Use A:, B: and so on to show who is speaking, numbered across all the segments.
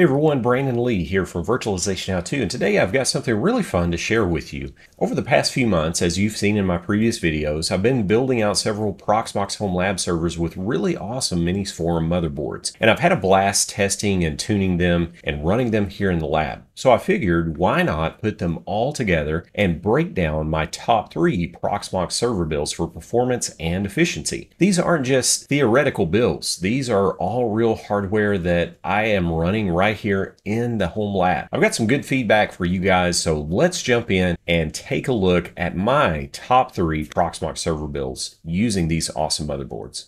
A: Hey everyone, Brandon Lee here from Virtualization How To, and today I've got something really fun to share with you. Over the past few months, as you've seen in my previous videos, I've been building out several Proxmox Home Lab servers with really awesome Minisforum motherboards, and I've had a blast testing and tuning them and running them here in the lab. So I figured, why not put them all together and break down my top three Proxmox server builds for performance and efficiency. These aren't just theoretical builds. These are all real hardware that I am running right here in the home lab. I've got some good feedback for you guys, so let's jump in and take a look at my top three Proxmox server builds using these awesome motherboards.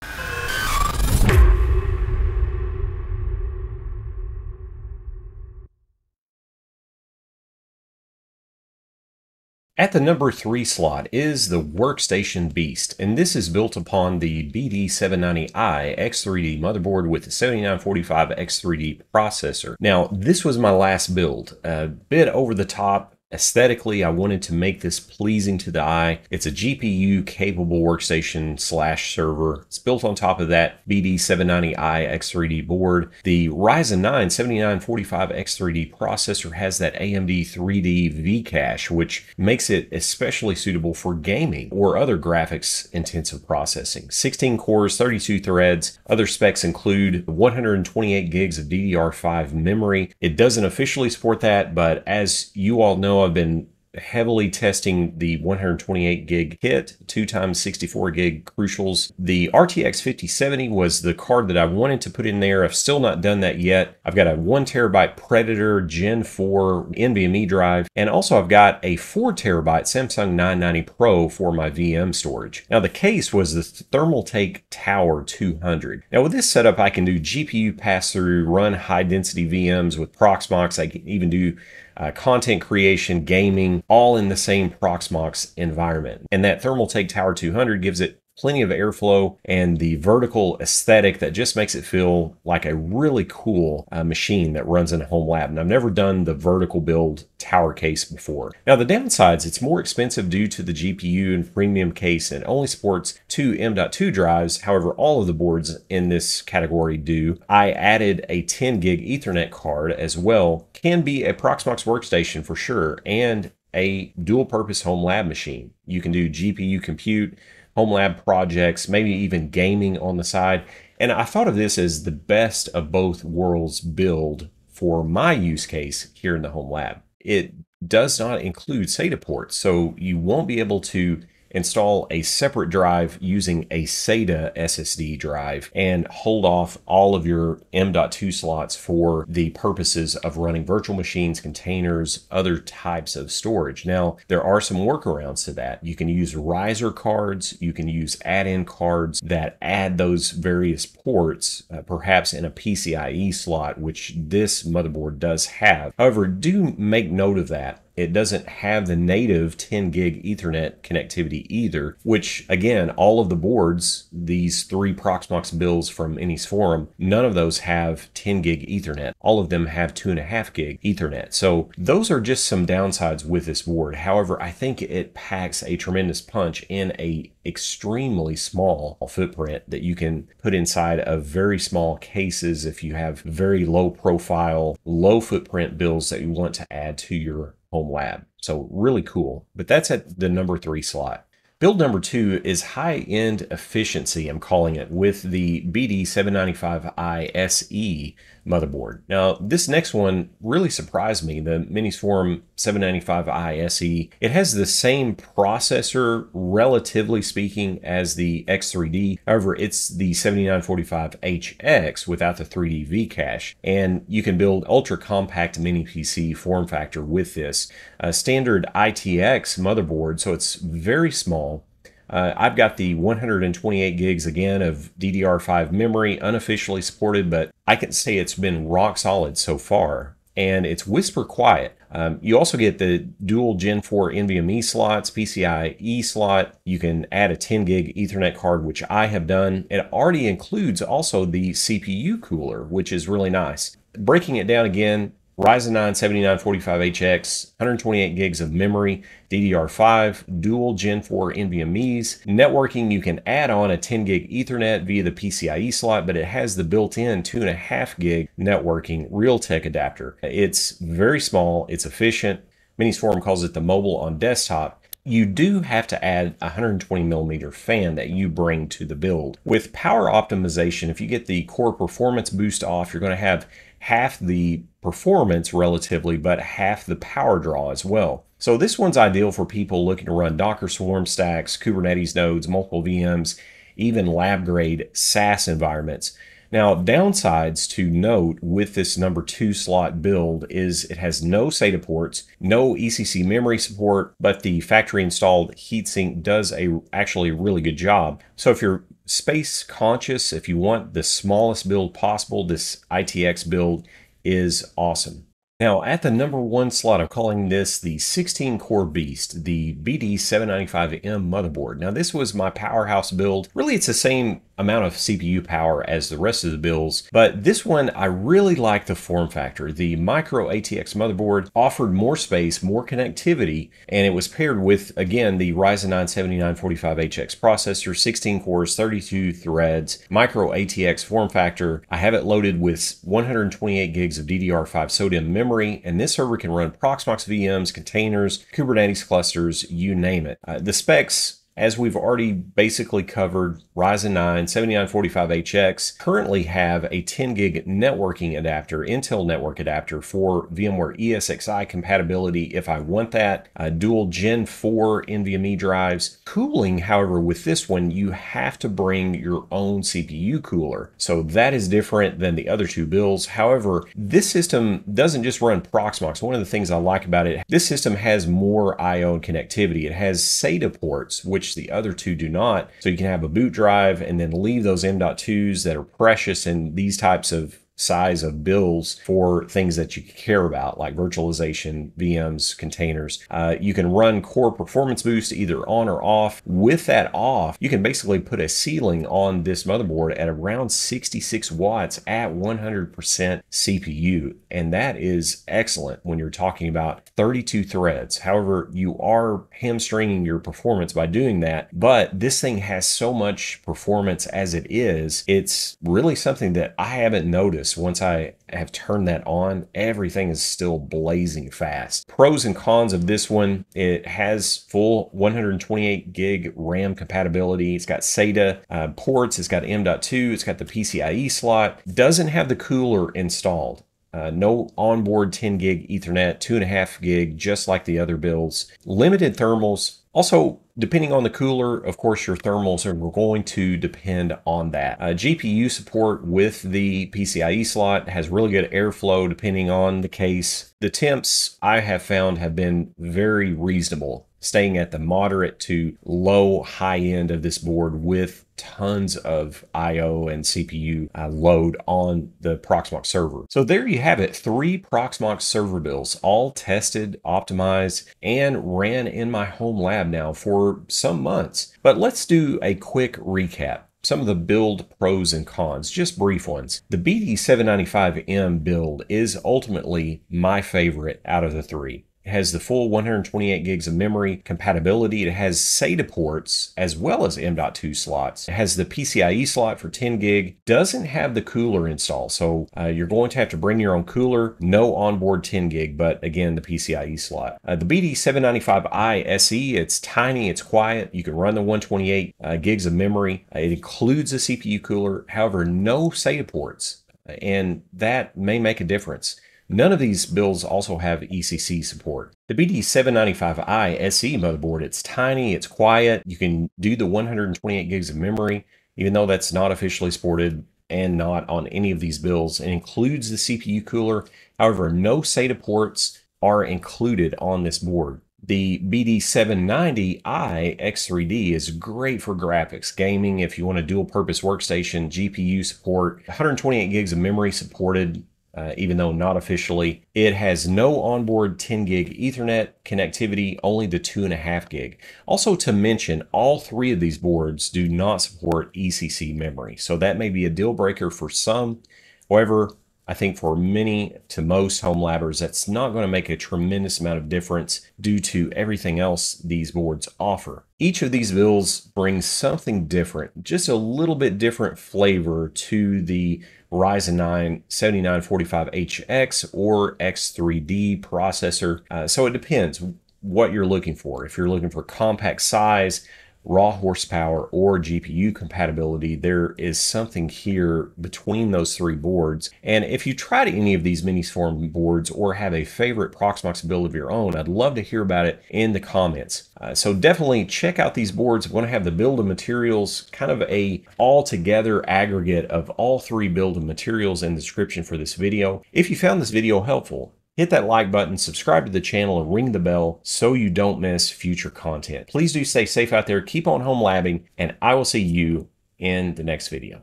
A: At the number 3 slot is the Workstation Beast, and this is built upon the BD790i X3D motherboard with the 7945 X3D processor. Now, this was my last build, a bit over the top, Aesthetically, I wanted to make this pleasing to the eye. It's a GPU capable workstation slash server. It's built on top of that BD790i X3D board. The Ryzen 9 7945X3D processor has that AMD 3D V-Cache, which makes it especially suitable for gaming or other graphics intensive processing. 16 cores, 32 threads. Other specs include 128 gigs of DDR5 memory. It doesn't officially support that, but as you all know, I've been heavily testing the 128 gig kit, two times 64 gig crucials. The RTX 5070 was the card that I wanted to put in there. I've still not done that yet. I've got a one terabyte Predator Gen 4 NVMe drive, and also I've got a four terabyte Samsung 990 Pro for my VM storage. Now the case was the Thermaltake Tower 200. Now with this setup, I can do GPU pass through, run high density VMs with Proxmox. I can even do uh, content creation, gaming, all in the same Proxmox environment. And that Thermaltake Tower 200 gives it plenty of airflow and the vertical aesthetic that just makes it feel like a really cool uh, machine that runs in a home lab. And I've never done the vertical build tower case before. Now the downsides, it's more expensive due to the GPU and premium case and only supports two M.2 drives. However, all of the boards in this category do. I added a 10 gig ethernet card as well. Can be a Proxmox workstation for sure and a dual purpose home lab machine. You can do GPU compute, home lab projects, maybe even gaming on the side. And I thought of this as the best of both worlds build for my use case here in the home lab. It does not include SATA ports, so you won't be able to install a separate drive using a SATA SSD drive and hold off all of your M.2 slots for the purposes of running virtual machines, containers, other types of storage. Now, there are some workarounds to that. You can use riser cards, you can use add-in cards that add those various ports, uh, perhaps in a PCIe slot, which this motherboard does have. However, do make note of that it doesn't have the native 10 gig Ethernet connectivity either, which again, all of the boards, these three Proxmox builds from Minisforum, none of those have 10 gig Ethernet. All of them have 2.5 gig Ethernet. So those are just some downsides with this board. However, I think it packs a tremendous punch in a extremely small footprint that you can put inside of very small cases if you have very low profile, low footprint builds that you want to add to your home lab. So really cool. But that's at the number three slot. Build number two is high-end efficiency, I'm calling it, with the BD795i SE motherboard. Now, this next one really surprised me, the Minisforum 795i SE. It has the same processor, relatively speaking, as the X3D. However, it's the 7945HX without the 3D V-Cache, and you can build ultra-compact mini PC form factor with this. A standard ITX motherboard, so it's very small, uh, I've got the 128 gigs again of DDR5 memory, unofficially supported, but I can say it's been rock solid so far. And it's whisper quiet. Um, you also get the dual Gen 4 NVMe slots, PCIe slot. You can add a 10 gig Ethernet card, which I have done. It already includes also the CPU cooler, which is really nice. Breaking it down again, Ryzen 9 7945HX, 128 gigs of memory, DDR5, dual Gen 4 NVMe's. Networking, you can add on a 10 gig Ethernet via the PCIe slot, but it has the built-in 2.5 gig networking Realtek adapter. It's very small, it's efficient. Minisforum calls it the mobile on desktop, you do have to add a 120 millimeter fan that you bring to the build. With power optimization, if you get the core performance boost off, you're going to have half the performance relatively, but half the power draw as well. So this one's ideal for people looking to run Docker Swarm stacks, Kubernetes nodes, multiple VMs, even lab grade SaaS environments. Now, downsides to note with this number two slot build is it has no SATA ports, no ECC memory support, but the factory installed heatsink does a actually really good job. So if you're space conscious, if you want the smallest build possible, this ITX build is awesome. Now, at the number one slot, I'm calling this the 16 core beast, the BD795M motherboard. Now, this was my powerhouse build. Really, it's the same amount of CPU power as the rest of the builds, but this one I really like the form factor. The micro ATX motherboard offered more space, more connectivity, and it was paired with, again, the Ryzen 9 7945HX processor, 16 cores, 32 threads, micro ATX form factor. I have it loaded with 128 gigs of DDR5 SODIMM memory, and this server can run Proxmox VMs, containers, Kubernetes clusters, you name it. Uh, the specs as we've already basically covered, Ryzen 9 7945HX currently have a 10 gig networking adapter, Intel network adapter for VMware ESXi compatibility if I want that, uh, dual Gen 4 NVMe drives. Cooling, however, with this one, you have to bring your own CPU cooler. So that is different than the other two builds. However, this system doesn't just run Proxmox. One of the things I like about it, this system has more I/O connectivity. It has SATA ports, which which the other two do not. So you can have a boot drive and then leave those M.2s that are precious in these types of size of bills for things that you care about, like virtualization, VMs, containers. Uh, you can run core performance boost either on or off. With that off, you can basically put a ceiling on this motherboard at around 66 watts at 100% CPU. And that is excellent when you're talking about 32 threads. However, you are hamstringing your performance by doing that. But this thing has so much performance as it is, it's really something that I haven't noticed once I have turned that on, everything is still blazing fast. Pros and cons of this one, it has full 128 gig RAM compatibility. It's got SATA uh, ports, it's got M.2, it's got the PCIe slot, doesn't have the cooler installed. Uh, no onboard 10 gig Ethernet, 2.5 gig, just like the other builds. Limited thermals. Also, depending on the cooler, of course, your thermals are going to depend on that. Uh, GPU support with the PCIe slot has really good airflow depending on the case. The temps I have found have been very reasonable staying at the moderate to low high end of this board with tons of I/O and CPU uh, load on the Proxmox server. So there you have it, three Proxmox server builds, all tested, optimized, and ran in my home lab now for some months. But let's do a quick recap some of the build pros and cons, just brief ones. The BD795M build is ultimately my favorite out of the three. It has the full 128 gigs of memory compatibility. It has SATA ports as well as M.2 slots. It has the PCIe slot for 10 gig. Doesn't have the cooler install, so uh, you're going to have to bring your own cooler. No onboard 10 gig, but again, the PCIe slot. Uh, the BD795i SE, it's tiny, it's quiet. You can run the 128 uh, gigs of memory. Uh, it includes a CPU cooler, however, no SATA ports, and that may make a difference. None of these builds also have ECC support. The BD795i SE motherboard, it's tiny, it's quiet, you can do the 128 gigs of memory, even though that's not officially supported and not on any of these builds. It includes the CPU cooler. However, no SATA ports are included on this board. The BD790i X3D is great for graphics, gaming, if you want a dual purpose workstation, GPU support, 128 gigs of memory supported, uh, even though not officially. It has no onboard 10 gig Ethernet connectivity, only the 2.5 gig. Also, to mention, all three of these boards do not support ECC memory, so that may be a deal breaker for some. However, I think for many to most home labbers, that's not going to make a tremendous amount of difference due to everything else these boards offer. Each of these bills brings something different, just a little bit different flavor to the Ryzen 9 7945HX or X3D processor. Uh, so it depends what you're looking for. If you're looking for compact size, raw horsepower or GPU compatibility, there is something here between those three boards. And if you tried any of these Minisforum boards or have a favorite Proxmox build of your own, I'd love to hear about it in the comments. Uh, so definitely check out these boards. I'm going to have the build of materials, kind of a all-together aggregate of all three build of materials in the description for this video. If you found this video helpful, Hit that like button, subscribe to the channel, and ring the bell so you don't miss future content. Please do stay safe out there, keep on home labbing, and I will see you in the next video.